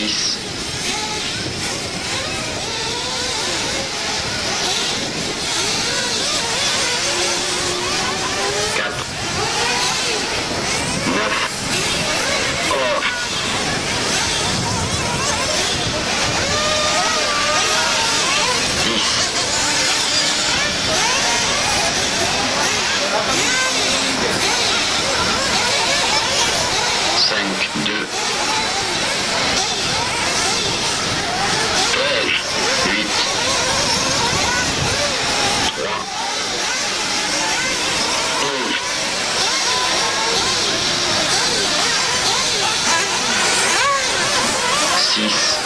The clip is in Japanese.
Six. Quatre. Neuf. peace.